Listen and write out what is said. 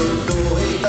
Go away.